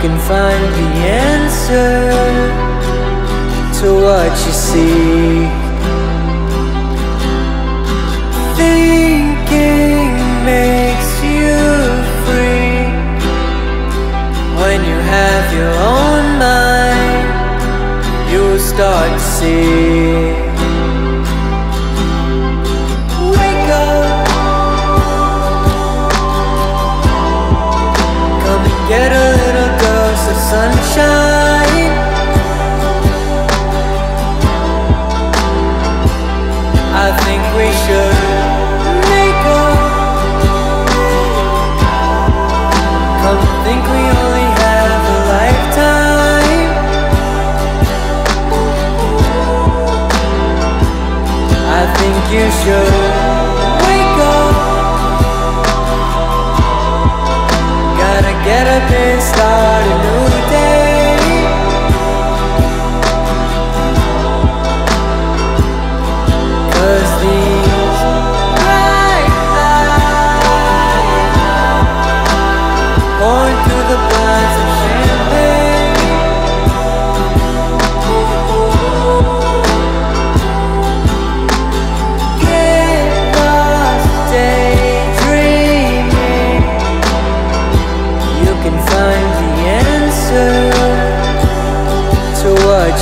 can find the answer to what you seek. Thinking makes you free when you have your own mind. You'll start to see. You wake up. Gotta get up and start.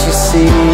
you see.